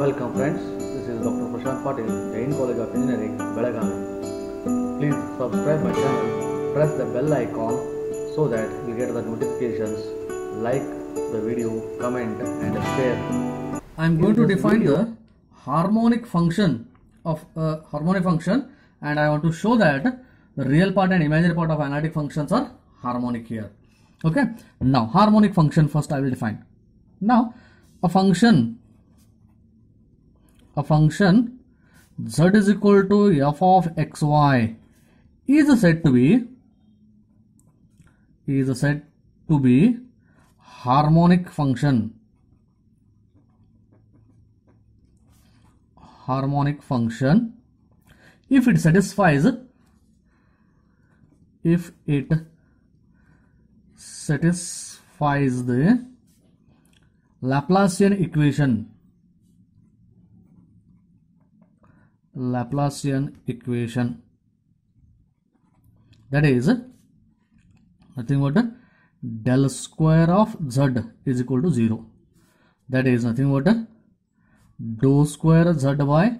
Welcome friends, this is Dr. Prashant Patil, Jain College of Engineering, Belagavi. Please subscribe my channel, press the bell icon so that you get the notifications, like the video, comment and share. I am going to define the harmonic function of a harmonic function and I want to show that the real part and imaginary part of analytic functions are harmonic here. Okay. Now harmonic function first I will define. Now a function a function z is equal to f of xy is said to be is said to be harmonic function. Harmonic function. If it satisfies if it satisfies the Laplacian equation Laplacian equation. That is nothing but del square of z is equal to 0 that is nothing but dou square z by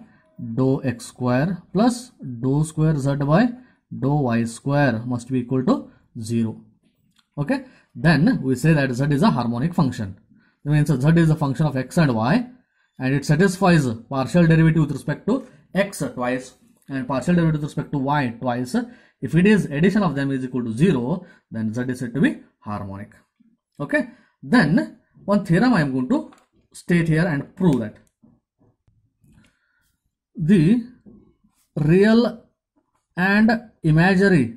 dou x square plus dou square z by dou y square must be equal to 0 okay? Then we say that z is a harmonic function. That means z is a function of x and y and it satisfies partial derivative with respect to x twice and partial derivative with respect to y twice. If it is addition of them is equal to 0 then z is said to be harmonic. Okay? Then one theorem i am going to state here and prove that. The real and imaginary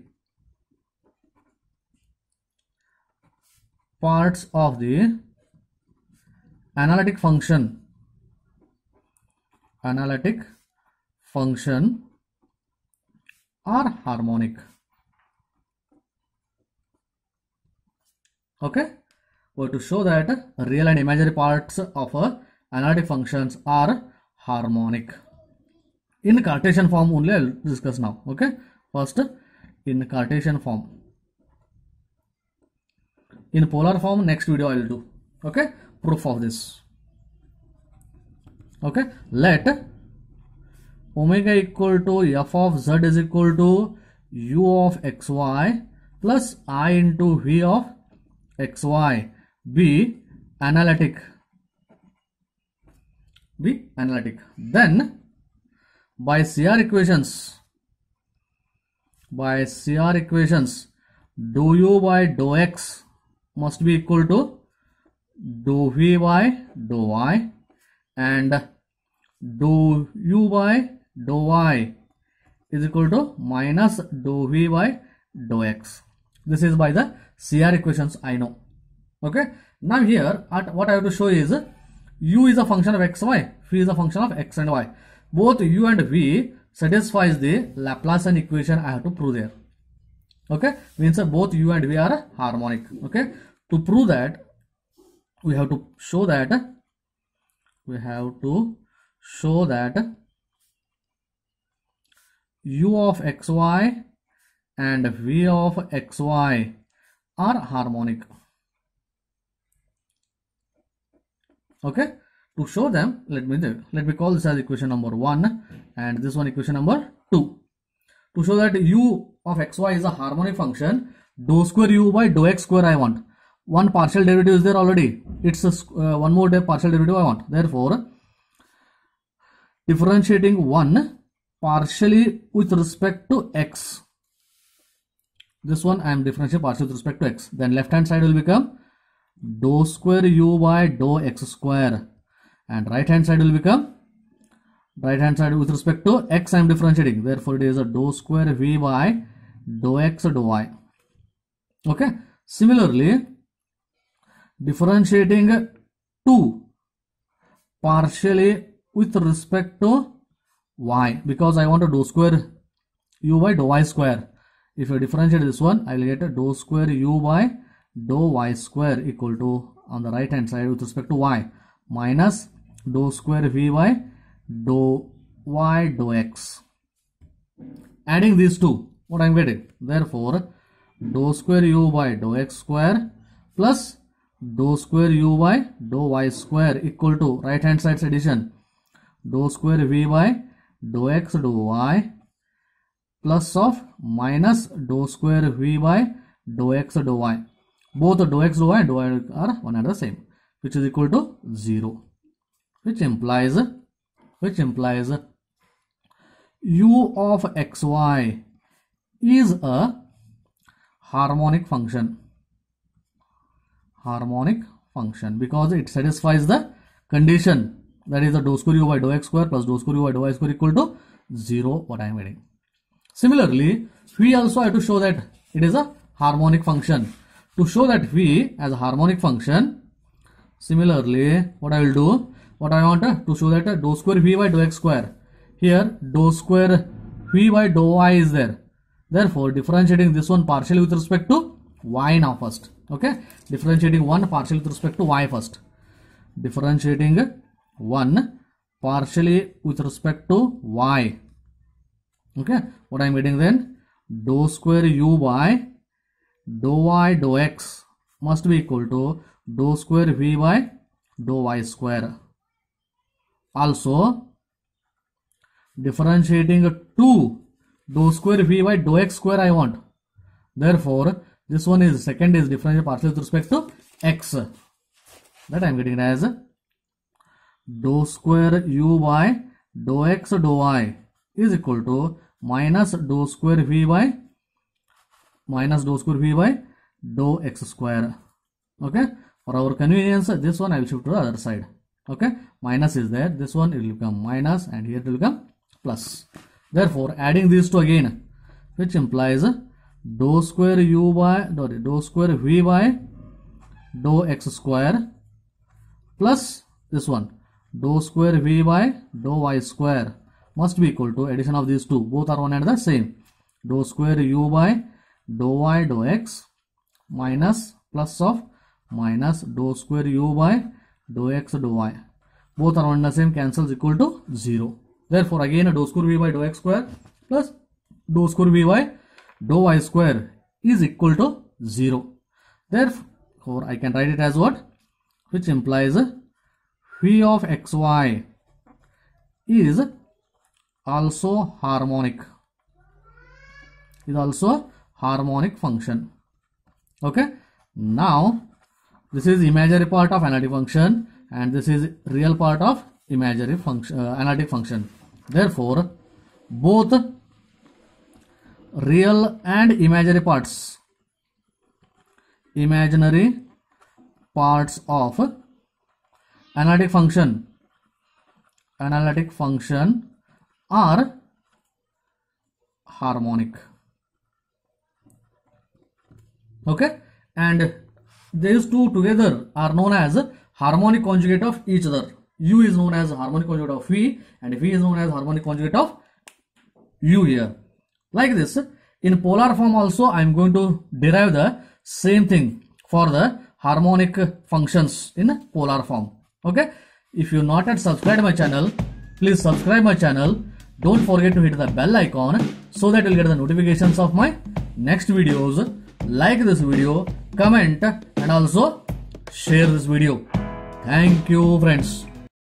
parts of the analytic function analytic function are harmonic. Okay? We to show that real and imaginary parts of a analytic functions are harmonic. In cartesian form only i'll discuss now. Okay? First in cartesian form. In polar form next video i will do. Okay? Proof of this. Okay? Let omega equal to f of z is equal to u of xy plus i into v of xy. Be analytic. Be analytic. Then by CR equations by CR equations dou u by dou x must be equal to dou v by dou y and dou u by dou y is equal to minus dou v by dou x this is by the CR equations I know. Okay? Now here at what I have to show is u is a function of xy v is a function of x and y. Both u and v satisfies the Laplacian equation I have to prove there. Okay, means both u and v are harmonic. Okay, to prove that we have to show that we have to show that u of xy and v of xy are harmonic. Okay? To show them let me let me call this as equation number 1 and this one equation number 2 to show that u of xy is a harmonic function dou square u by dou x square i want. One partial derivative is there already. It's a, uh, one more partial derivative i want. Therefore differentiating one partially with respect to x. This one i am differentiating partially with respect to x. Then left hand side will become dou square u by dou x square. And right hand side will become right hand side with respect to x I am differentiating. Therefore it is a dou square v by dou x dou y. Okay? Similarly differentiating 2 partially with respect to y. Because I want to dou square u by dou y square. If you differentiate this one I will get a dou square u by dou y square equal to on the right hand side with respect to y minus dou square v by dou y dou x. Adding these two what i'm getting? Therefore dou square u by dou x square plus dou square u by dou y square equal to right hand side's addition. Dou square v by dou x dou y plus of minus dou square v by dou x dou y. Both dou x dou y dou y are one and the same, which is equal to zero, which implies which implies u of xy is a harmonic function harmonic function because it satisfies the condition that is the dou square u by dou x square plus dou square u by dou y square equal to 0 what I am getting. Similarly, we also have to show that it is a harmonic function. To show that v as a harmonic function, similarly what I will do, what I want to show that dou square v by dou x square. Here dou square v by dou y is there. Therefore, differentiating this one partially with respect to y now first. Okay, differentiating one partially with respect to y first. Differentiating one partially with respect to y. Okay, what I am getting then? Dou square u by dou y dou x must be equal to dou square v by dou y square. Also, differentiating 2 dou square v by dou x square I want. Therefore, this one is second is differential partial with respect to x. That I am getting as dou square u by dou x dou y is equal to minus dou square v by minus dou square v by dou x square. Okay. For our convenience, this one I will shift to the other side. Okay. Minus is there. This one it will become minus and here it will become plus. Therefore, adding these two again, which implies dou square u by sorry, dou square v by dou x square plus this one dou square v by dou y square must be equal to addition of these two. Both are one and the same. Dou square u by dou y dou x minus plus of minus dou square u by dou x dou y. Both are one and the same cancels equal to 0. Therefore, again dou square v by dou x square plus dou square v by dou y square is equal to 0. Therefore, I can write it as what? Which implies v of xy is also harmonic. Is also harmonic function. Okay. Now, this is imaginary part of analytic function and this is real part of imaginary function uh, analytic function therefore both real and imaginary parts imaginary parts of analytic function. Analytic function are harmonic. Okay? And these two together are known as harmonic conjugate of each other. U is known as harmonic conjugate of v and v is known as harmonic conjugate of u here. Like this in polar form also i am going to derive the same thing for the harmonic functions in polar form okay? If you not yet subscribed to my channel please subscribe my channel. Don't forget to hit the bell icon so that you'll get the notifications of my next videos. Like this video comment and also share this video. Thank you friends